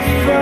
see